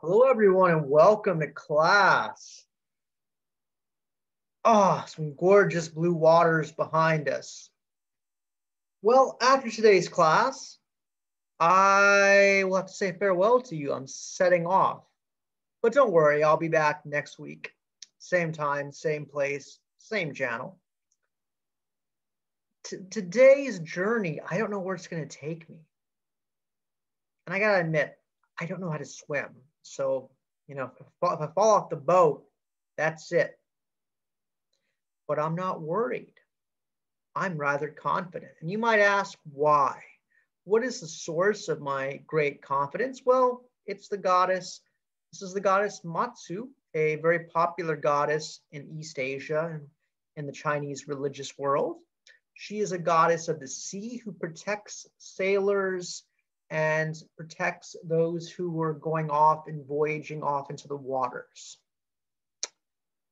Hello, everyone, and welcome to class. Ah, oh, some gorgeous blue waters behind us. Well, after today's class, I will have to say farewell to you. I'm setting off. But don't worry, I'll be back next week. Same time, same place, same channel. T today's journey, I don't know where it's going to take me. And I got to admit, I don't know how to swim. So, you know, if I fall off the boat, that's it. But I'm not worried. I'm rather confident. And you might ask why. What is the source of my great confidence? Well, it's the goddess. This is the goddess Matsu, a very popular goddess in East Asia and in the Chinese religious world. She is a goddess of the sea who protects sailors and protects those who were going off and voyaging off into the waters.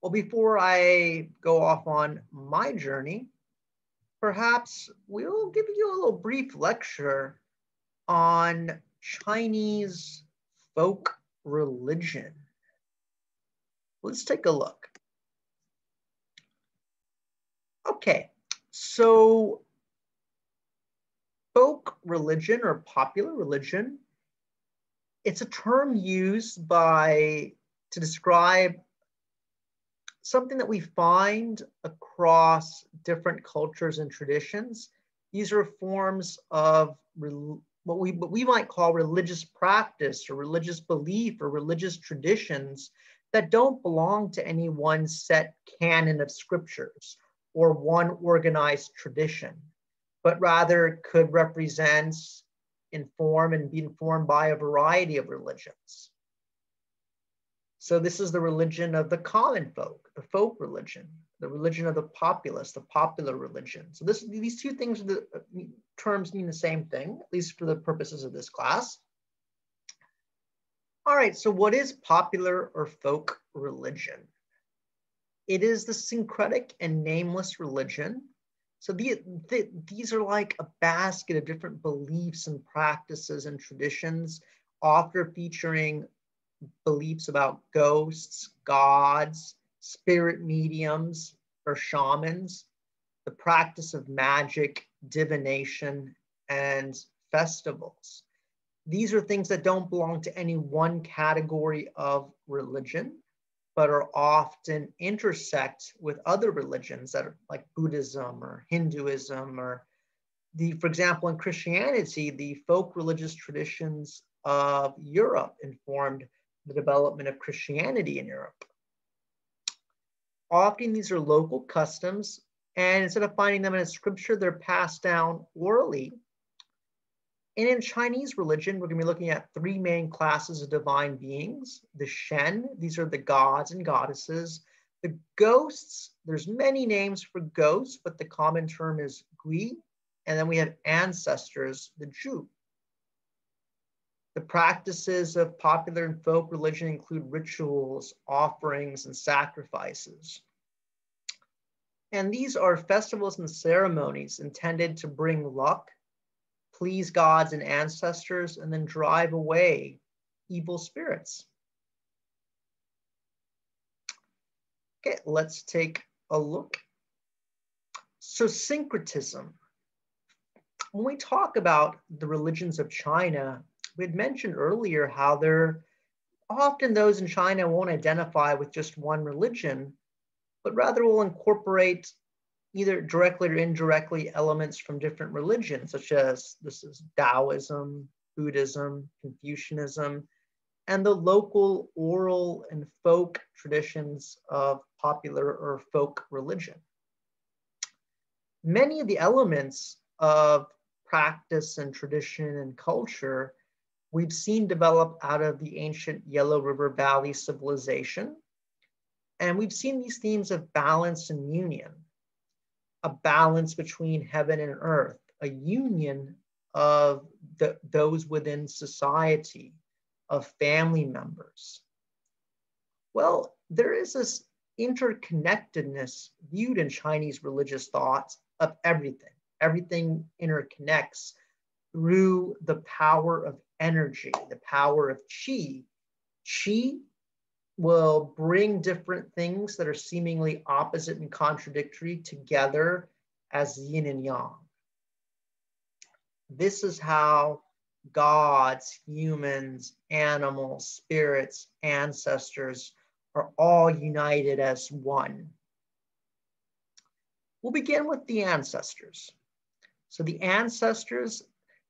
Well, before I go off on my journey, perhaps we'll give you a little brief lecture on Chinese folk religion. Let's take a look. Okay, so folk religion or popular religion, it's a term used by to describe something that we find across different cultures and traditions. These are forms of what we, what we might call religious practice or religious belief or religious traditions that don't belong to any one set canon of scriptures or one organized tradition but rather could represent, inform, and be informed by a variety of religions. So this is the religion of the common folk, the folk religion, the religion of the populace, the popular religion. So this, these two things, the uh, terms mean the same thing, at least for the purposes of this class. All right, so what is popular or folk religion? It is the syncretic and nameless religion so the, the, these are like a basket of different beliefs and practices and traditions, often featuring beliefs about ghosts, gods, spirit mediums, or shamans, the practice of magic, divination, and festivals. These are things that don't belong to any one category of religion, but are often intersect with other religions that are like Buddhism or Hinduism or the, for example, in Christianity, the folk religious traditions of Europe informed the development of Christianity in Europe. Often these are local customs, and instead of finding them in a scripture, they're passed down orally and in Chinese religion, we're going to be looking at three main classes of divine beings. The Shen, these are the gods and goddesses. The ghosts, there's many names for ghosts, but the common term is Gui. And then we have ancestors, the Zhu. The practices of popular and folk religion include rituals, offerings, and sacrifices. And these are festivals and ceremonies intended to bring luck please gods and ancestors, and then drive away evil spirits. Okay, let's take a look. So syncretism. When we talk about the religions of China, we had mentioned earlier how they're often those in China won't identify with just one religion, but rather will incorporate either directly or indirectly elements from different religions, such as this is Taoism, Buddhism, Confucianism, and the local oral and folk traditions of popular or folk religion. Many of the elements of practice and tradition and culture we've seen develop out of the ancient Yellow River Valley civilization. And we've seen these themes of balance and union a balance between heaven and earth, a union of the, those within society, of family members. Well, there is this interconnectedness viewed in Chinese religious thoughts of everything. Everything interconnects through the power of energy, the power of qi, Qi will bring different things that are seemingly opposite and contradictory together as yin and yang. This is how gods, humans, animals, spirits, ancestors are all united as one. We'll begin with the ancestors. So the ancestors,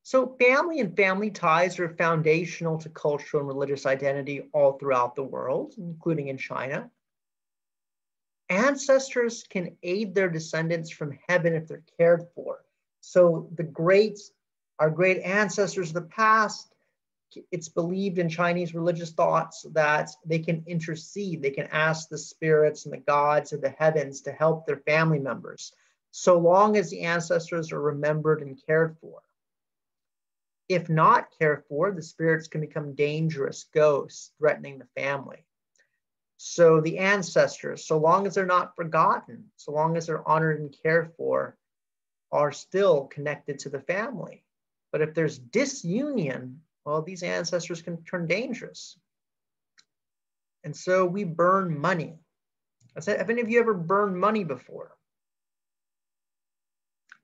so family and family ties are foundational to cultural and religious identity all throughout the world, including in China. Ancestors can aid their descendants from heaven if they're cared for. So the greats, our great ancestors of the past, it's believed in Chinese religious thoughts that they can intercede, they can ask the spirits and the gods of the heavens to help their family members, so long as the ancestors are remembered and cared for. If not cared for, the spirits can become dangerous ghosts threatening the family. So the ancestors, so long as they're not forgotten, so long as they're honored and cared for, are still connected to the family. But if there's disunion, well, these ancestors can turn dangerous. And so we burn money. I said, have any of you ever burned money before?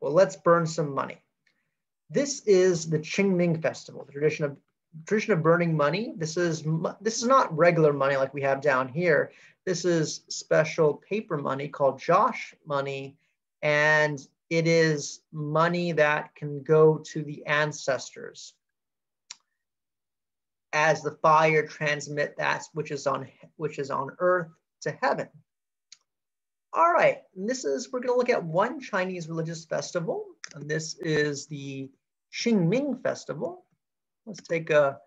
Well, let's burn some money. This is the Qingming festival, the tradition of tradition of burning money. This is this is not regular money like we have down here. This is special paper money called joss money, and it is money that can go to the ancestors as the fire transmit that which is on which is on earth to heaven. All right, and this is we're going to look at one Chinese religious festival, and this is the Qingming festival. Let's take a,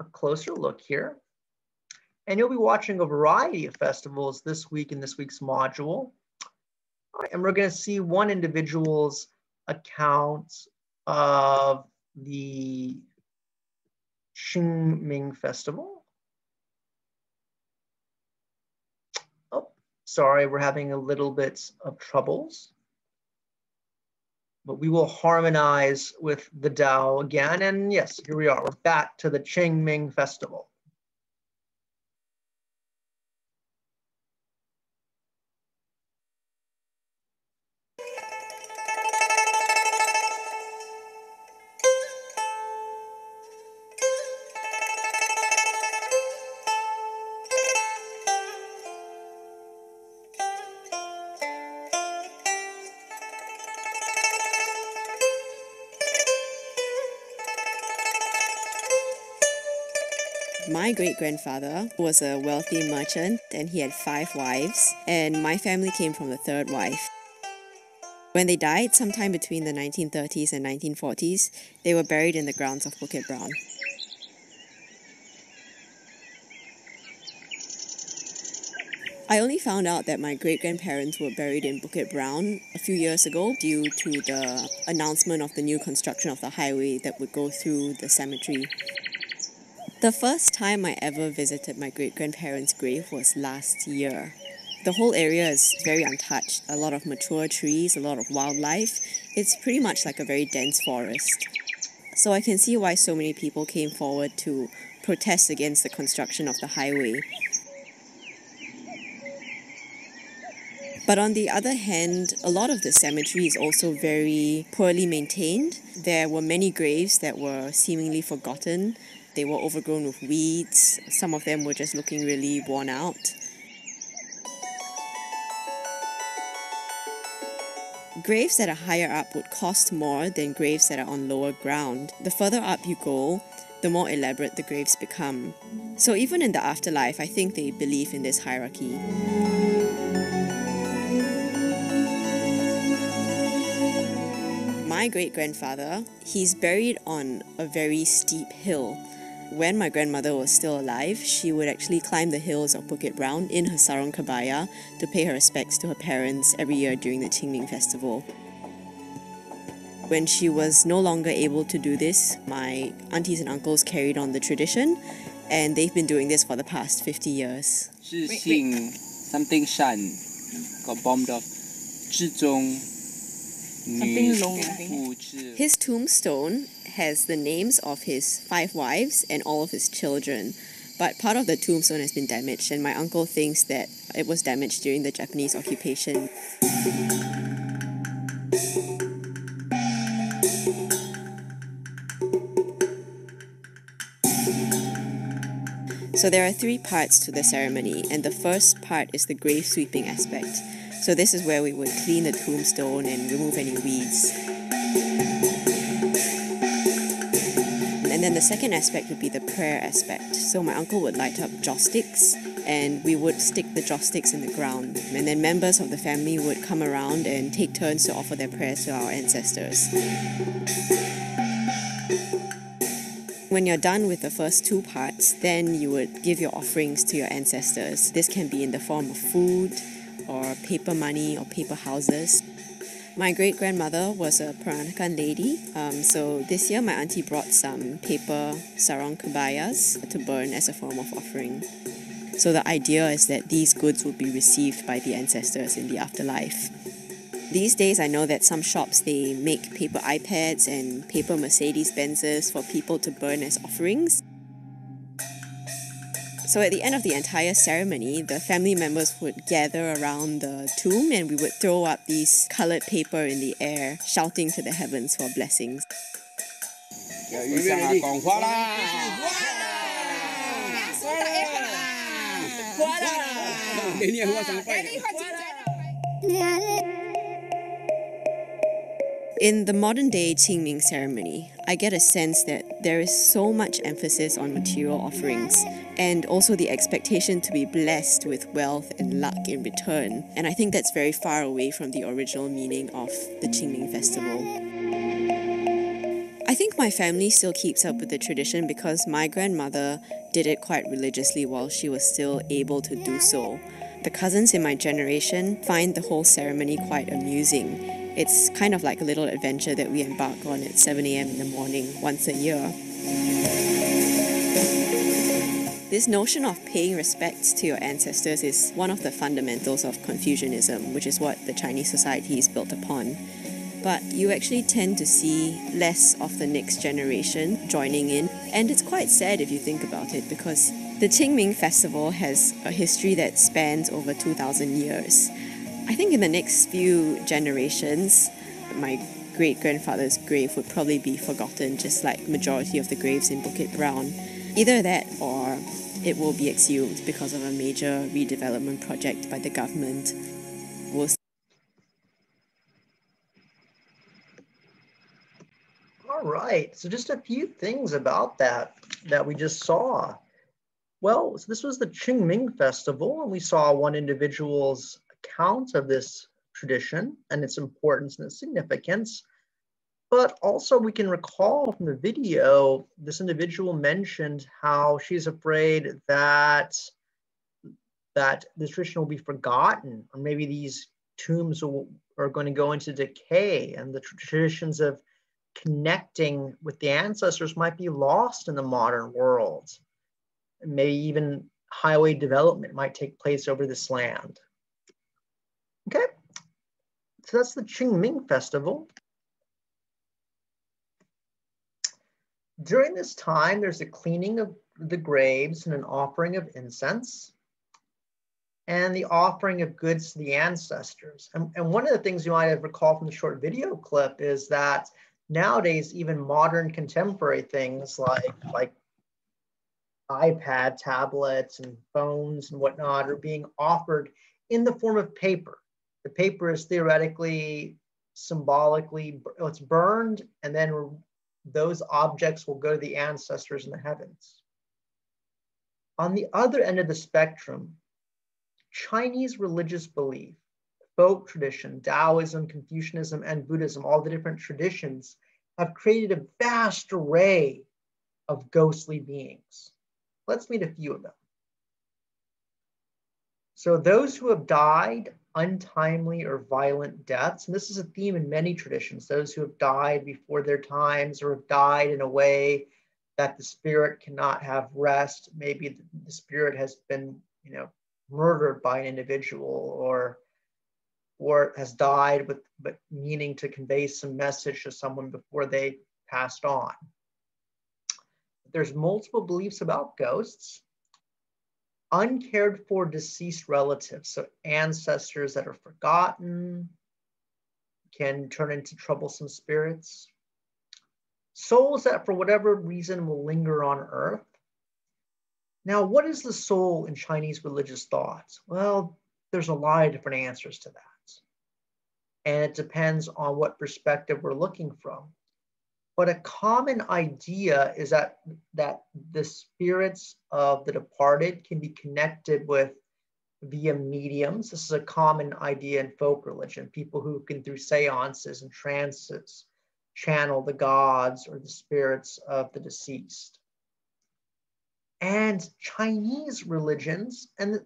a closer look here. And you'll be watching a variety of festivals this week in this week's module. And we're going to see one individual's account of the Qingming Festival. Oh, sorry, we're having a little bit of troubles. But we will harmonize with the Tao again. And yes, here we are. We're back to the Qingming Festival. My great grandfather was a wealthy merchant and he had five wives, and my family came from the third wife. When they died, sometime between the 1930s and 1940s, they were buried in the grounds of Bukit Brown. I only found out that my great grandparents were buried in Bukit Brown a few years ago due to the announcement of the new construction of the highway that would go through the cemetery. The first time I ever visited my great grandparents' grave was last year. The whole area is very untouched, a lot of mature trees, a lot of wildlife. It's pretty much like a very dense forest. So I can see why so many people came forward to protest against the construction of the highway. But on the other hand, a lot of the cemetery is also very poorly maintained. There were many graves that were seemingly forgotten. They were overgrown with weeds. Some of them were just looking really worn out. Graves that are higher up would cost more than graves that are on lower ground. The further up you go, the more elaborate the graves become. So even in the afterlife, I think they believe in this hierarchy. My great grandfather, he's buried on a very steep hill when my grandmother was still alive, she would actually climb the hills of Bukit Brown in her sarong kebaya to pay her respects to her parents every year during the Qingming festival. When she was no longer able to do this, my aunties and uncles carried on the tradition, and they've been doing this for the past 50 years. something Shan got bombed off. Zhizhong Something long. His tombstone has the names of his five wives and all of his children. but part of the tombstone has been damaged, and my uncle thinks that it was damaged during the Japanese occupation. So there are three parts to the ceremony, and the first part is the grave sweeping aspect. So this is where we would clean the tombstone and remove any weeds. And then the second aspect would be the prayer aspect. So my uncle would light up joss sticks and we would stick the joss sticks in the ground. And then members of the family would come around and take turns to offer their prayers to our ancestors. When you're done with the first two parts, then you would give your offerings to your ancestors. This can be in the form of food, or paper money or paper houses. My great grandmother was a Peranakan lady, um, so this year my auntie brought some paper sarong kebayas to burn as a form of offering. So the idea is that these goods will be received by the ancestors in the afterlife. These days, I know that some shops they make paper iPads and paper Mercedes Benzes for people to burn as offerings. So at the end of the entire ceremony, the family members would gather around the tomb and we would throw up these colored paper in the air, shouting to the heavens for blessings. In the modern day Qingming ceremony, I get a sense that there is so much emphasis on material offerings and also the expectation to be blessed with wealth and luck in return. And I think that's very far away from the original meaning of the Qingming festival. I think my family still keeps up with the tradition because my grandmother did it quite religiously while she was still able to do so. The cousins in my generation find the whole ceremony quite amusing. It's kind of like a little adventure that we embark on at 7 a.m. in the morning once a year. This notion of paying respects to your ancestors is one of the fundamentals of Confucianism, which is what the Chinese society is built upon. But you actually tend to see less of the next generation joining in, and it's quite sad if you think about it because the Qingming festival has a history that spans over 2,000 years. I think in the next few generations, my great grandfather's grave would probably be forgotten, just like majority of the graves in Bukit Brown. Either that or it will be exhumed because of a major redevelopment project by the government. We'll All right, so just a few things about that that we just saw. Well, so this was the Qingming Festival, and we saw one individual's account of this tradition and its importance and its significance. But also we can recall from the video, this individual mentioned how she's afraid that that this tradition will be forgotten, or maybe these tombs will, are going to go into decay and the traditions of connecting with the ancestors might be lost in the modern world. Maybe even highway development might take place over this land. So that's the Qingming Festival. During this time, there's a cleaning of the graves and an offering of incense and the offering of goods to the ancestors. And, and one of the things you might have recalled from the short video clip is that nowadays, even modern contemporary things like, like iPad tablets and phones and whatnot are being offered in the form of paper. The paper is theoretically, symbolically, oh, it's burned and then those objects will go to the ancestors in the heavens. On the other end of the spectrum, Chinese religious belief, folk tradition, Taoism, Confucianism, and Buddhism, all the different traditions, have created a vast array of ghostly beings. Let's meet a few of them. So those who have died untimely or violent deaths. And this is a theme in many traditions those who have died before their times or have died in a way that the spirit cannot have rest. Maybe the spirit has been, you know, murdered by an individual or or has died with but meaning to convey some message to someone before they passed on. There's multiple beliefs about ghosts. Uncared for deceased relatives, so ancestors that are forgotten, can turn into troublesome spirits. Souls that, for whatever reason, will linger on earth. Now, what is the soul in Chinese religious thoughts? Well, there's a lot of different answers to that. And it depends on what perspective we're looking from. But a common idea is that, that the spirits of the departed can be connected with via mediums. This is a common idea in folk religion. People who can, through seances and trances, channel the gods or the spirits of the deceased. And Chinese religions, and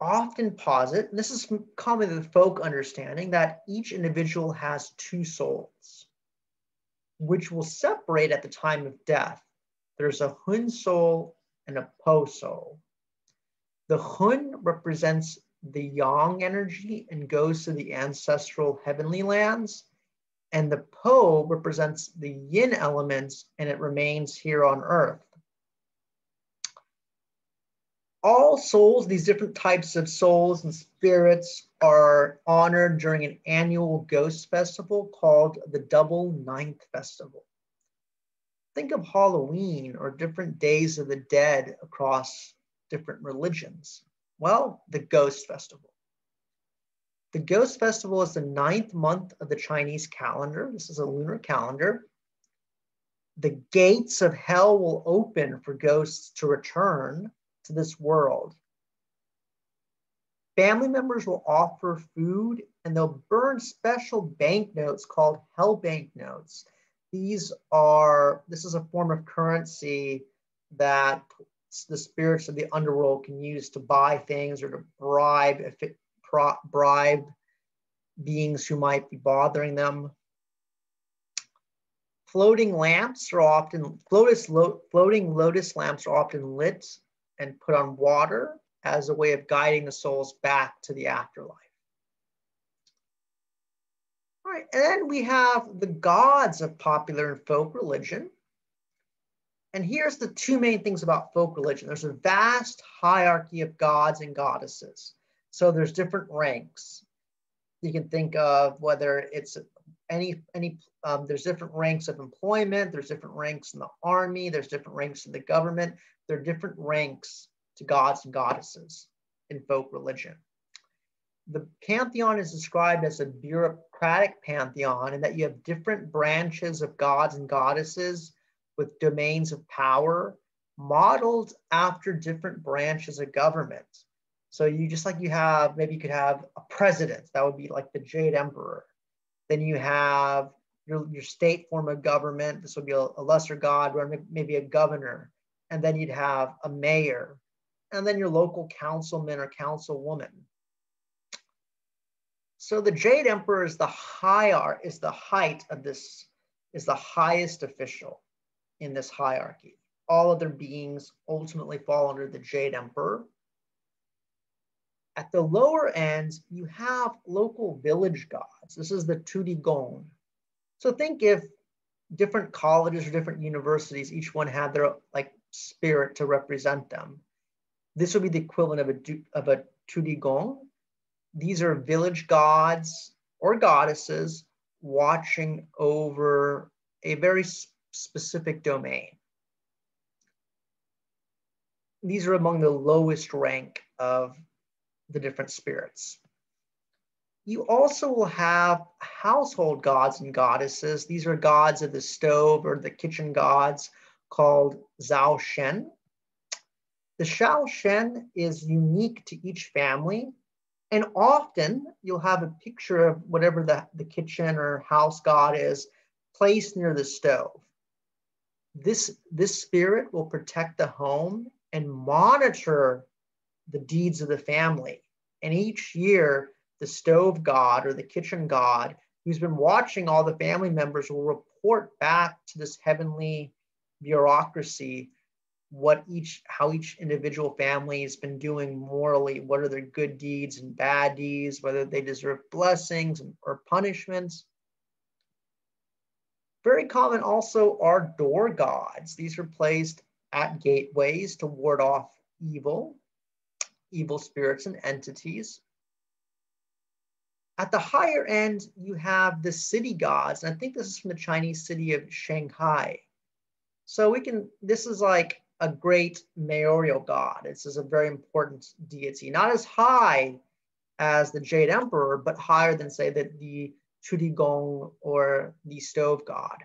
often posit, and this is common the folk understanding, that each individual has two souls which will separate at the time of death. There's a Hun soul and a Po soul. The Hun represents the yang energy and goes to the ancestral heavenly lands. And the Po represents the yin elements and it remains here on earth all souls, these different types of souls and spirits are honored during an annual ghost festival called the Double Ninth Festival. Think of Halloween or different days of the dead across different religions. Well, the Ghost Festival. The Ghost Festival is the ninth month of the Chinese calendar. This is a lunar calendar. The gates of hell will open for ghosts to return to this world. Family members will offer food and they'll burn special banknotes called hell banknotes. These are, this is a form of currency that the spirits of the underworld can use to buy things or to bribe, if it, bribe beings who might be bothering them. Floating lamps are often, floatus, lo, floating lotus lamps are often lit and put on water as a way of guiding the souls back to the afterlife. All right, and then we have the gods of popular and folk religion. And here's the two main things about folk religion. There's a vast hierarchy of gods and goddesses. So there's different ranks. You can think of whether it's any, any um, there's different ranks of employment, there's different ranks in the army, there's different ranks in the government. There are different ranks to gods and goddesses in folk religion. The pantheon is described as a bureaucratic pantheon in that you have different branches of gods and goddesses with domains of power modeled after different branches of government. So you just like you have, maybe you could have a president, that would be like the Jade Emperor. Then you have your, your state form of government, this would be a, a lesser god, or maybe a governor and then you'd have a mayor, and then your local councilman or councilwoman. So the Jade Emperor is the higher is the height of this, is the highest official in this hierarchy. All other beings ultimately fall under the Jade Emperor. At the lower ends, you have local village gods. This is the Tudigong. So think if different colleges or different universities, each one had their like spirit to represent them. This would be the equivalent of a, of a Tudigong. These are village gods or goddesses watching over a very specific domain. These are among the lowest rank of the different spirits. You also will have household gods and goddesses. These are gods of the stove or the kitchen gods called Zhao Shen. The Shao Shen is unique to each family. And often you'll have a picture of whatever the, the kitchen or house god is placed near the stove. This, this spirit will protect the home and monitor the deeds of the family. And each year, the stove god or the kitchen god who's been watching all the family members will report back to this heavenly bureaucracy what each how each individual family has been doing morally what are their good deeds and bad deeds whether they deserve blessings or punishments very common also are door gods these are placed at gateways to ward off evil, evil spirits and entities. At the higher end, you have the city gods. And I think this is from the Chinese city of Shanghai. So we can, this is like a great mayoral god. This is a very important deity, not as high as the Jade Emperor, but higher than, say, the, the Tudigong or the stove god.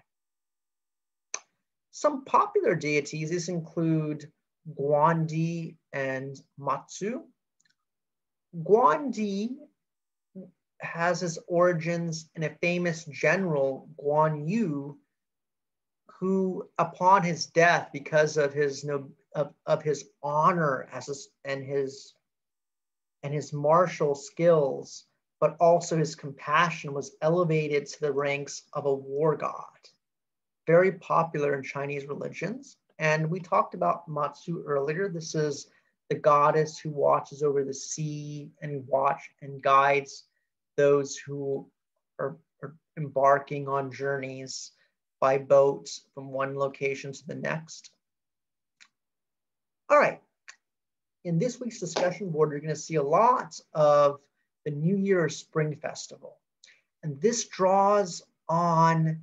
Some popular deities these include Guandi and Matsu. Guandi has his origins in a famous general, Guan Yu, who upon his death, because of his of, of his honor as a, and his and his martial skills, but also his compassion was elevated to the ranks of a war god. Very popular in Chinese religions. And we talked about Matsu earlier. This is the goddess who watches over the sea and watch and guides those who are, are embarking on journeys by boats from one location to the next. All right. In this week's discussion board, you're going to see a lot of the New Year Spring Festival. And this draws on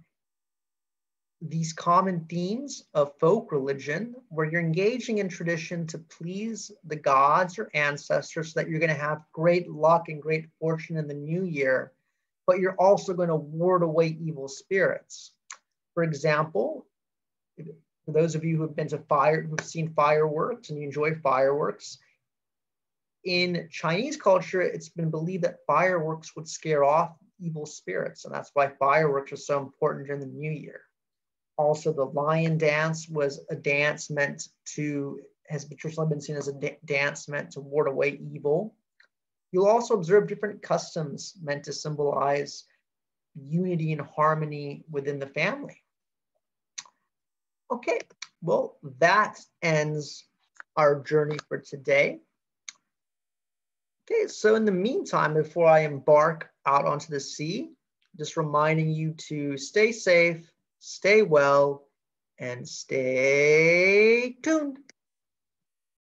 these common themes of folk religion, where you're engaging in tradition to please the gods or ancestors so that you're going to have great luck and great fortune in the new year, but you're also going to ward away evil spirits. For example, for those of you who have been to fire, who've seen fireworks and you enjoy fireworks, in Chinese culture, it's been believed that fireworks would scare off evil spirits, and that's why fireworks are so important during the new year. Also, the lion dance was a dance meant to, has traditionally been seen as a dance meant to ward away evil. You'll also observe different customs meant to symbolize unity and harmony within the family. Okay, well, that ends our journey for today. Okay, so in the meantime, before I embark out onto the sea, just reminding you to stay safe, stay well, and stay tuned.